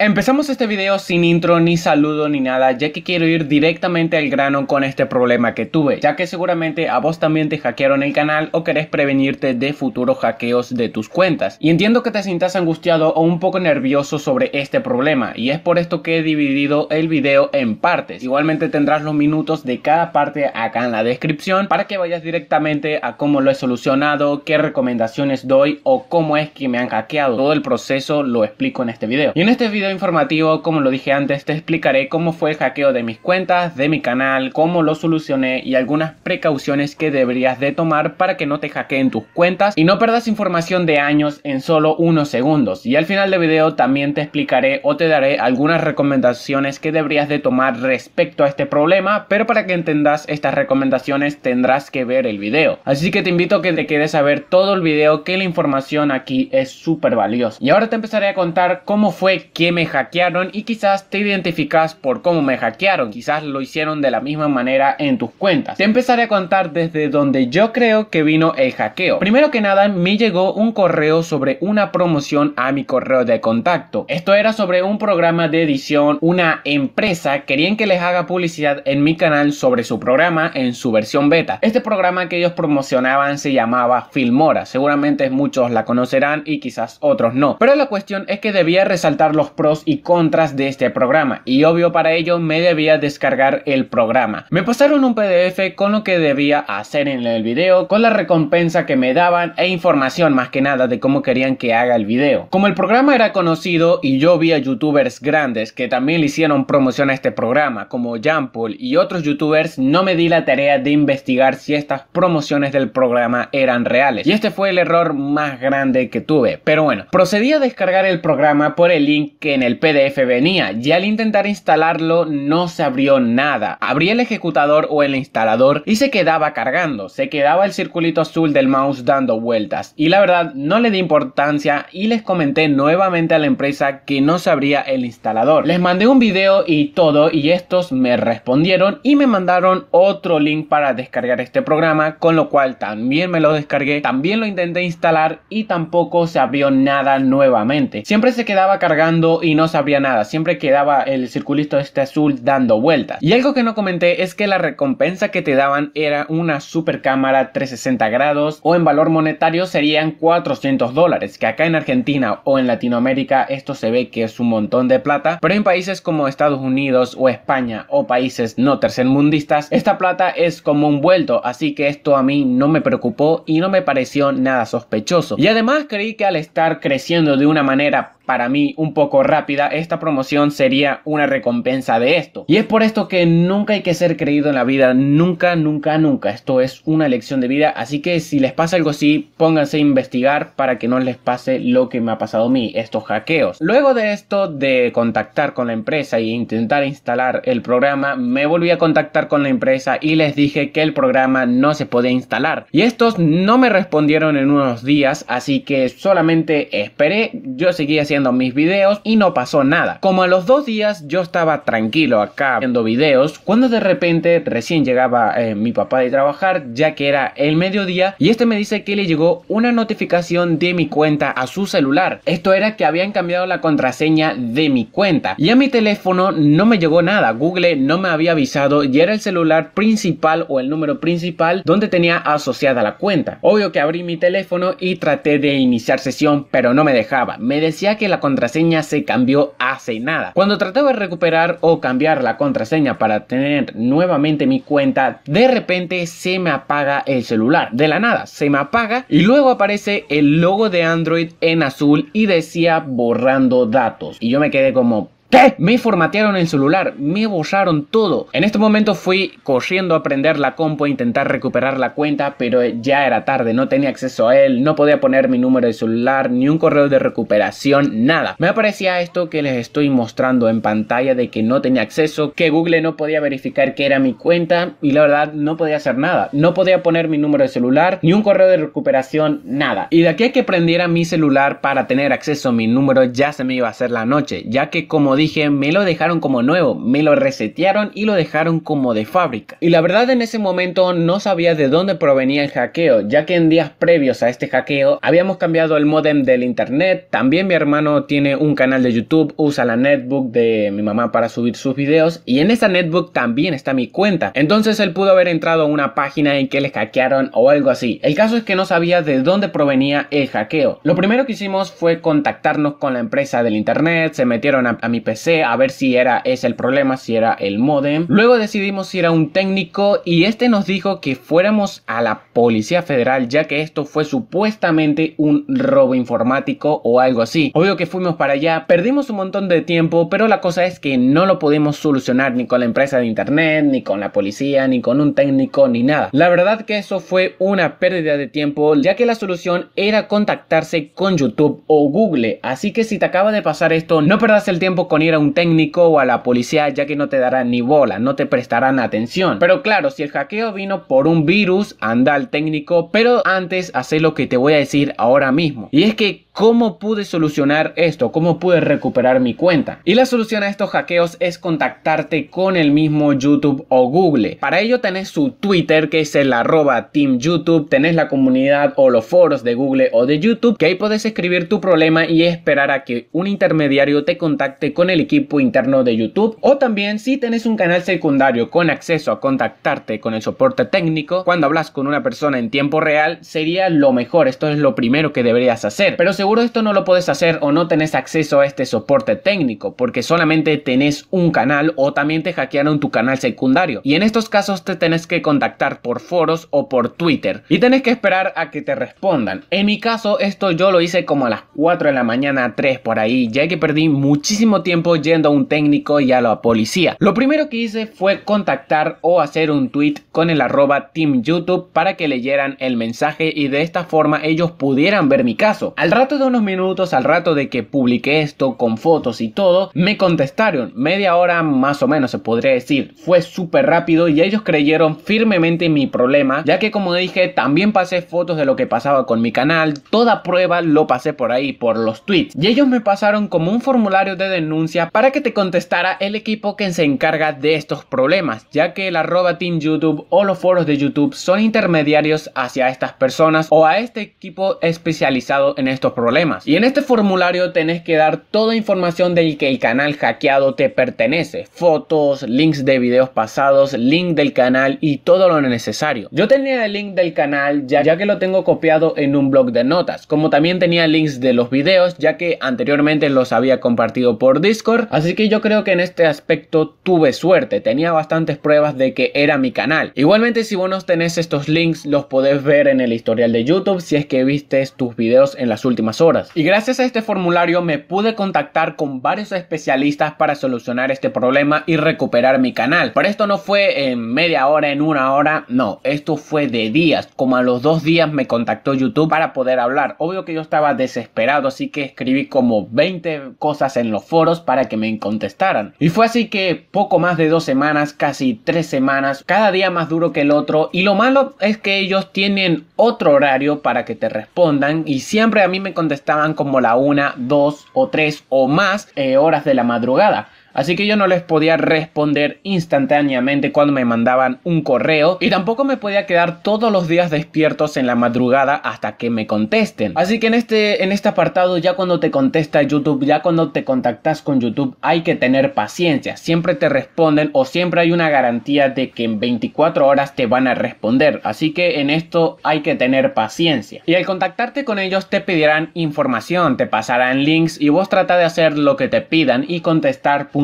Empezamos este video sin intro ni saludo ni nada ya que quiero ir directamente al grano con este problema que tuve ya que seguramente a vos también te hackearon el canal o querés prevenirte de futuros hackeos de tus cuentas. Y entiendo que te sientas angustiado o un poco nervioso sobre este problema y es por esto que he dividido el video en partes. Igualmente tendrás los minutos de cada parte acá en la descripción para que vayas directamente a cómo lo he solucionado qué recomendaciones doy o cómo es que me han hackeado. Todo el proceso lo explico en este video. Y en este video informativo, como lo dije antes, te explicaré cómo fue el hackeo de mis cuentas, de mi canal, cómo lo solucioné y algunas precauciones que deberías de tomar para que no te hackeen tus cuentas y no perdas información de años en solo unos segundos. Y al final del video también te explicaré o te daré algunas recomendaciones que deberías de tomar respecto a este problema, pero para que entendas estas recomendaciones tendrás que ver el video. Así que te invito a que te quedes a ver todo el video que la información aquí es súper valiosa. Y ahora te empezaré a contar cómo fue que me hackearon y quizás te identificas por cómo me hackearon. Quizás lo hicieron de la misma manera en tus cuentas. Te empezaré a contar desde donde yo creo que vino el hackeo. Primero que nada me llegó un correo sobre una promoción a mi correo de contacto. Esto era sobre un programa de edición, una empresa querían que les haga publicidad en mi canal sobre su programa en su versión beta. Este programa que ellos promocionaban se llamaba Filmora. Seguramente muchos la conocerán y quizás otros no. Pero la cuestión es que debía resaltar los y contras de este programa y obvio para ello me debía descargar el programa. Me pasaron un PDF con lo que debía hacer en el video, con la recompensa que me daban e información más que nada de cómo querían que haga el video. Como el programa era conocido y yo vi a youtubers grandes que también le hicieron promoción a este programa como Jampol y otros youtubers, no me di la tarea de investigar si estas promociones del programa eran reales. Y este fue el error más grande que tuve. Pero bueno, procedí a descargar el programa por el link que en el PDF venía y al intentar instalarlo no se abrió nada. Abrí el ejecutador o el instalador y se quedaba cargando, se quedaba el circulito azul del mouse dando vueltas y la verdad no le di importancia y les comenté nuevamente a la empresa que no se abría el instalador. Les mandé un video y todo y estos me respondieron y me mandaron otro link para descargar este programa con lo cual también me lo descargué, también lo intenté instalar y tampoco se abrió nada nuevamente. Siempre se quedaba cargando y no sabría nada, siempre quedaba el circulito este azul dando vueltas. Y algo que no comenté es que la recompensa que te daban era una super cámara 360 grados o en valor monetario serían 400 dólares, que acá en Argentina o en Latinoamérica esto se ve que es un montón de plata, pero en países como Estados Unidos o España o países no tercermundistas, esta plata es como un vuelto, así que esto a mí no me preocupó y no me pareció nada sospechoso. Y además creí que al estar creciendo de una manera para mí un poco rápida, esta promoción sería una recompensa de esto. Y es por esto que nunca hay que ser creído en la vida, nunca, nunca, nunca. Esto es una lección de vida, así que si les pasa algo así, pónganse a investigar para que no les pase lo que me ha pasado a mí, estos hackeos. Luego de esto de contactar con la empresa e intentar instalar el programa, me volví a contactar con la empresa y les dije que el programa no se podía instalar. Y estos no me respondieron en unos días, así que solamente esperé, yo seguía haciendo mis videos y no pasó nada. Como a los dos días yo estaba tranquilo acá viendo videos, cuando de repente recién llegaba eh, mi papá de trabajar, ya que era el mediodía, y este me dice que le llegó una notificación de mi cuenta a su celular. Esto era que habían cambiado la contraseña de mi cuenta. Y a mi teléfono no me llegó nada, Google no me había avisado y era el celular principal o el número principal donde tenía asociada la cuenta. Obvio que abrí mi teléfono y traté de iniciar sesión, pero no me dejaba. Me decía que la contraseña se cambió hace nada. Cuando trataba de recuperar o cambiar la contraseña para tener nuevamente mi cuenta, de repente se me apaga el celular. De la nada, se me apaga y luego aparece el logo de Android en azul y decía borrando datos. Y yo me quedé como, Me formatearon el celular, me borraron todo. En este momento fui corriendo a prender la compu e intentar recuperar la cuenta, pero ya era tarde, no tenía acceso a él, no podía poner mi número de celular, ni un correo de recuperación, nada. Me aparecía esto que les estoy mostrando en pantalla de que no tenía acceso, que Google no podía verificar que era mi cuenta y la verdad no podía hacer nada. No podía poner mi número de celular, ni un correo de recuperación, nada. Y de aquí a que prendiera mi celular para tener acceso a mi número ya se me iba a hacer la noche, ya que como dije, dije, me lo dejaron como nuevo, me lo resetearon y lo dejaron como de fábrica. Y la verdad en ese momento no sabía de dónde provenía el hackeo, ya que en días previos a este hackeo habíamos cambiado el modem del internet, también mi hermano tiene un canal de YouTube, usa la netbook de mi mamá para subir sus videos y en esa netbook también está mi cuenta. Entonces él pudo haber entrado a una página en que le hackearon o algo así. El caso es que no sabía de dónde provenía el hackeo. Lo primero que hicimos fue contactarnos con la empresa del internet, se metieron a, mi PC a ver si era ese el problema, si era el modem. Luego decidimos si era un técnico y este nos dijo que fuéramos a la Policía Federal ya que esto fue supuestamente un robo informático o algo así. Obvio que fuimos para allá, perdimos un montón de tiempo, pero la cosa es que no lo pudimos solucionar ni con la empresa de internet, ni con la policía, ni con un técnico, ni nada. La verdad que eso fue una pérdida de tiempo ya que la solución era contactarse con YouTube o Google. Así que si te acaba de pasar esto, no perdas el tiempo con ir a un técnico o a la policía ya que no te darán ni bola, no te prestarán atención. Pero claro, si el hackeo vino por un virus, anda al técnico, pero antes hace lo que te voy a decir ahora mismo. Y es que ¿Cómo pude solucionar esto? ¿Cómo pude recuperar mi cuenta? Y la solución a estos hackeos es contactarte con el mismo YouTube o Google. Para ello tenés su Twitter que es el arroba Team YouTube, tenés la comunidad o los foros de Google o de YouTube que ahí puedes escribir tu problema y esperar a que un intermediario te contacte con el equipo interno de YouTube. O también si tenés un canal secundario con acceso a contactarte con el soporte técnico, cuando hablas con una persona en tiempo real sería lo mejor, esto es lo primero que deberías hacer. Pero seguro esto no lo puedes hacer o no tenés acceso a este soporte técnico porque solamente tenés un canal o también te hackearon tu canal secundario. Y en estos casos te tenés que contactar por foros o por Twitter y tenés que esperar a que te respondan. En mi caso esto yo lo hice como a las 4 de la mañana, 3 por ahí, ya que perdí muchísimo tiempo yendo a un técnico y a la policía. Lo primero que hice fue contactar o hacer un tweet con el arroba Team YouTube para que leyeran el mensaje y de esta forma ellos pudieran ver mi caso. Al rato de unos minutos, al rato de que publiqué esto con fotos y todo, me contestaron. Media hora más o menos se podría decir. Fue súper rápido y ellos creyeron firmemente en mi problema, ya que como dije, también pasé fotos de lo que pasaba con mi canal. Toda prueba lo pasé por ahí, por los tweets. Y ellos me pasaron como un formulario de denuncia para que te contestara el equipo que se encarga de estos problemas, ya que el arroba Team YouTube o los foros de YouTube son intermediarios hacia estas personas o a este equipo especializado en estos problemas y en este formulario tenés que dar toda información del que el canal hackeado te pertenece. Fotos, links de videos pasados, link del canal y todo lo necesario. Yo tenía el link del canal ya, ya que lo tengo copiado en un blog de notas. Como también tenía links de los videos ya que anteriormente los había compartido por Discord. Así que yo creo que en este aspecto tuve suerte. Tenía bastantes pruebas de que era mi canal. Igualmente si vos no tenés estos links los podés ver en el historial de YouTube si es que viste tus videos en las últimas horas. Y gracias a este formulario me pude contactar con varios especialistas para solucionar este problema y recuperar mi canal. Pero esto no fue en media hora, en una hora, no, esto fue de días. Como a los dos días me contactó YouTube para poder hablar. Obvio que yo estaba desesperado, así que escribí como 20 cosas en los foros para que me contestaran. Y fue así que poco más de dos semanas, casi tres semanas, cada día más duro que el otro. Y lo malo es que ellos tienen otro horario para que te respondan y siempre a mí me contestaron estaban como la una, dos o tres o más eh, horas de la madrugada así que yo no les podía responder instantáneamente cuando me mandaban un correo y tampoco me podía quedar todos los días despiertos en la madrugada hasta que me contesten. Así que en este, en este apartado ya cuando te contesta YouTube, ya cuando te contactas con YouTube hay que tener paciencia, siempre te responden o siempre hay una garantía de que en 24 horas te van a responder, así que en esto hay que tener paciencia. Y al contactarte con ellos te pedirán información, te pasarán links y vos trata de hacer lo que te pidan y contestar puntualmente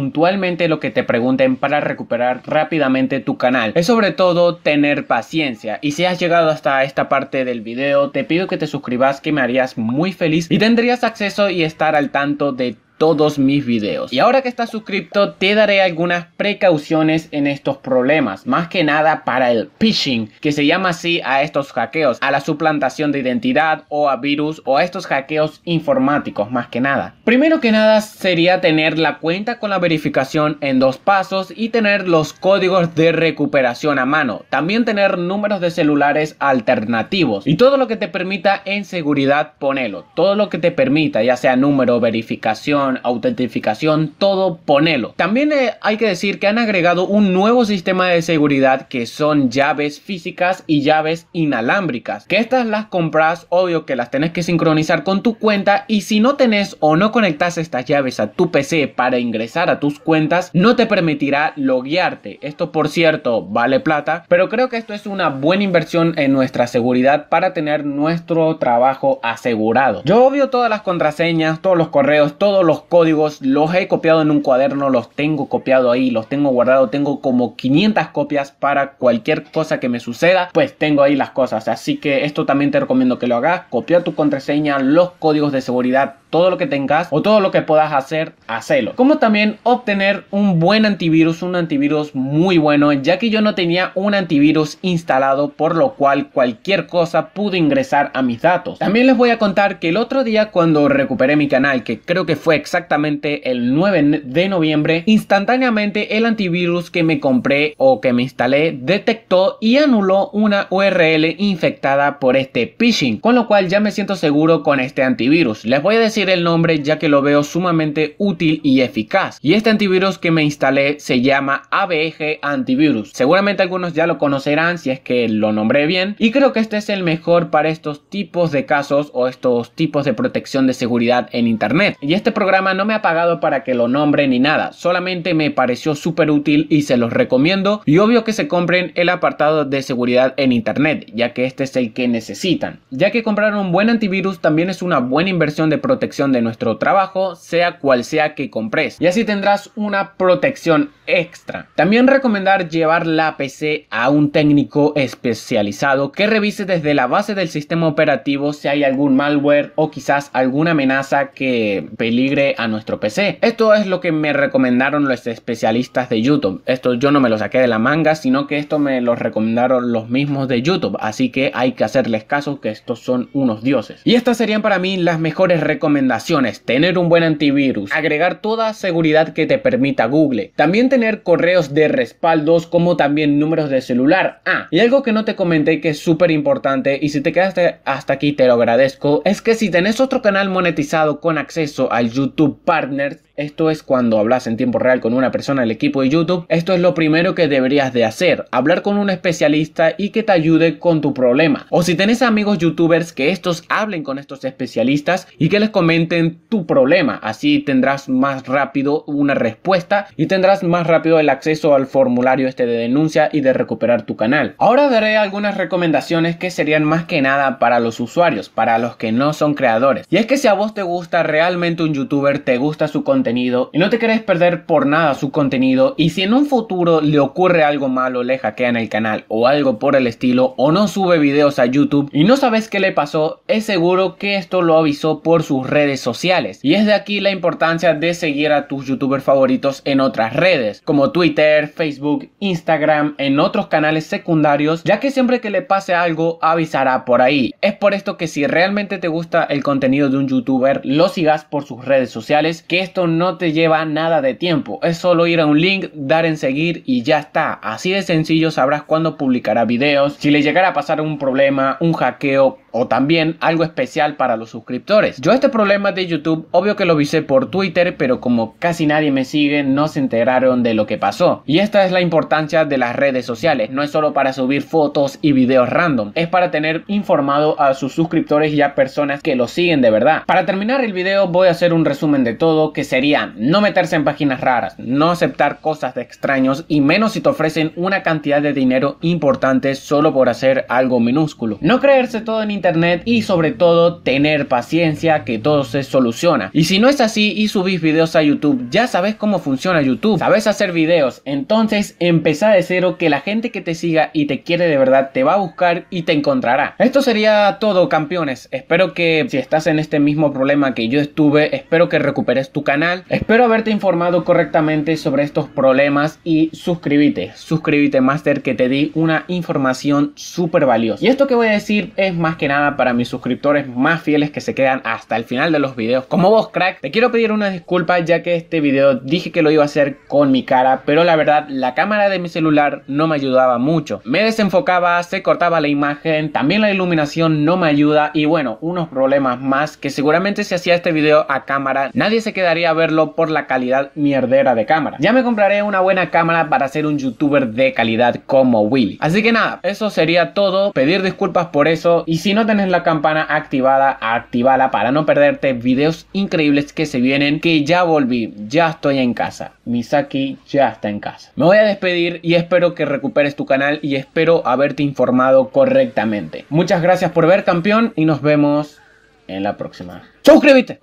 lo que te pregunten para recuperar rápidamente tu canal. Es sobre todo tener paciencia y si has llegado hasta esta parte del video te pido que te suscribas que me harías muy feliz y tendrías acceso y estar al tanto de todos mis videos. Y ahora que estás suscrito te daré algunas precauciones en estos problemas, más que nada para el phishing, que se llama así a estos hackeos, a la suplantación de identidad o a virus o a estos hackeos informáticos más que nada. Primero que nada sería tener la cuenta con la verificación en dos pasos y tener los códigos de recuperación a mano, también tener números de celulares alternativos y todo lo que te permita en seguridad ponelo, todo lo que te permita ya sea número, verificación, autentificación, todo ponelo. También eh, hay que decir que han agregado un nuevo sistema de seguridad que son llaves físicas y llaves inalámbricas. Que estas las compras, obvio que las tenés que sincronizar con tu cuenta y si no tenés o no conectas estas llaves a tu PC para ingresar a tus cuentas, no te permitirá loguearte. Esto por cierto vale plata, pero creo que esto es una buena inversión en nuestra seguridad para tener nuestro trabajo asegurado. Yo obvio todas las contraseñas, todos los correos, todos los códigos, los he copiado en un cuaderno, los tengo copiado ahí, los tengo guardado, tengo como 500 copias para cualquier cosa que me suceda, pues tengo ahí las cosas. Así que esto también te recomiendo que lo hagas, copia tu contraseña, los códigos de seguridad, todo lo que tengas o todo lo que puedas hacer, hacelo. Como también obtener un buen antivirus, un antivirus muy bueno, ya que yo no tenía un antivirus instalado, por lo cual cualquier cosa pudo ingresar a mis datos. También les voy a contar que el otro día cuando recuperé mi canal, que creo que fue exactamente el 9 de noviembre, instantáneamente el antivirus que me compré o que me instalé detectó y anuló una URL infectada por este phishing, con lo cual ya me siento seguro con este antivirus. Les voy a decir el nombre ya que lo veo sumamente útil y eficaz. Y este antivirus que me instalé se llama ABG Antivirus. Seguramente algunos ya lo conocerán si es que lo nombré bien. Y creo que este es el mejor para estos tipos de casos o estos tipos de protección de seguridad en internet. Y este programa no me ha pagado para que lo nombre ni nada. Solamente me pareció súper útil y se los recomiendo. Y obvio que se compren el apartado de seguridad en internet, ya que este es el que necesitan. Ya que comprar un buen antivirus también es una buena inversión de protección de nuestro trabajo, sea cual sea que compres. Y así tendrás una protección extra. También recomendar llevar la PC a un técnico especializado que revise desde la base del sistema operativo si hay algún malware o quizás alguna amenaza que peligre a nuestro PC. Esto es lo que me recomendaron los especialistas de YouTube. Esto yo no me lo saqué de la manga, sino que esto me lo recomendaron los mismos de YouTube. Así que hay que hacerles caso que estos son unos dioses. Y estas serían para mí las mejores recomendaciones recomendaciones, tener un buen antivirus, agregar toda seguridad que te permita Google, también tener correos de respaldos como también números de celular. Ah, y algo que no te comenté que es súper importante y si te quedaste hasta aquí te lo agradezco, es que si tenés otro canal monetizado con acceso al YouTube Partners, esto es cuando hablas en tiempo real con una persona del equipo de YouTube. Esto es lo primero que deberías de hacer. Hablar con un especialista y que te ayude con tu problema. O si tenés amigos youtubers que estos hablen con estos especialistas y que les comenten tu problema. Así tendrás más rápido una respuesta y tendrás más rápido el acceso al formulario este de denuncia y de recuperar tu canal. Ahora daré algunas recomendaciones que serían más que nada para los usuarios, para los que no son creadores. Y es que si a vos te gusta realmente un youtuber, te gusta su contenido, y no te querés perder por nada su contenido y si en un futuro le ocurre algo malo, le hackean el canal o algo por el estilo o no sube videos a YouTube y no sabes qué le pasó, es seguro que esto lo avisó por sus redes sociales. Y es de aquí la importancia de seguir a tus youtubers favoritos en otras redes como Twitter, Facebook, Instagram, en otros canales secundarios, ya que siempre que le pase algo avisará por ahí. Es por esto que si realmente te gusta el contenido de un youtuber, lo sigas por sus redes sociales, que esto no te lleva nada de tiempo. Es solo ir a un link, dar en seguir y ya está. Así de sencillo sabrás cuándo publicará videos. Si le llegara a pasar un problema, un hackeo, o también algo especial para los suscriptores. Yo este problema de YouTube, obvio que lo visé por Twitter, pero como casi nadie me sigue, no se enteraron de lo que pasó. Y esta es la importancia de las redes sociales, no es solo para subir fotos y videos random, es para tener informado a sus suscriptores y a personas que lo siguen de verdad. Para terminar el video voy a hacer un resumen de todo, que sería no meterse en páginas raras, no aceptar cosas de extraños y menos si te ofrecen una cantidad de dinero importante solo por hacer algo minúsculo. No creerse todo en internet y sobre todo tener paciencia que todo se soluciona. Y si no es así y subís videos a YouTube, ya sabes cómo funciona YouTube, sabes hacer videos, entonces empezá de cero que la gente que te siga y te quiere de verdad te va a buscar y te encontrará. Esto sería todo campeones, espero que si estás en este mismo problema que yo estuve, espero que recuperes tu canal, espero haberte informado correctamente sobre estos problemas y suscríbete, suscríbete Master que te di una información súper valiosa. Y esto que voy a decir es más que para mis suscriptores más fieles que se quedan hasta el final de los videos, como vos crack, te quiero pedir una disculpa ya que este video dije que lo iba a hacer con mi cara, pero la verdad la cámara de mi celular no me ayudaba mucho. Me desenfocaba, se cortaba la imagen, también la iluminación no me ayuda y bueno, unos problemas más que seguramente si hacía este video a cámara nadie se quedaría a verlo por la calidad mierdera de cámara. Ya me compraré una buena cámara para ser un youtuber de calidad como Willy. Así que nada, eso sería todo, pedir disculpas por eso y si no tenés la campana activada, activala para no perderte videos increíbles que se vienen, que ya volví, ya estoy en casa. Misaki ya está en casa. Me voy a despedir y espero que recuperes tu canal y espero haberte informado correctamente. Muchas gracias por ver campeón y nos vemos en la próxima. ¡Suscríbete!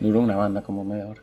Duró una banda como media hora.